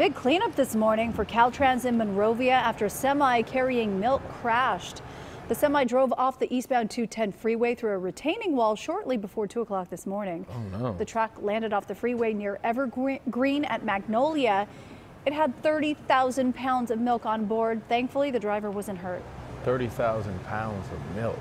big cleanup this morning for Caltrans in Monrovia after a semi carrying milk crashed. The semi drove off the eastbound 210 freeway through a retaining wall shortly before 2 o'clock this morning. Oh, no. The truck landed off the freeway near Evergreen at Magnolia. It had 30,000 pounds of milk on board. Thankfully, the driver wasn't hurt. 30,000 pounds of milk.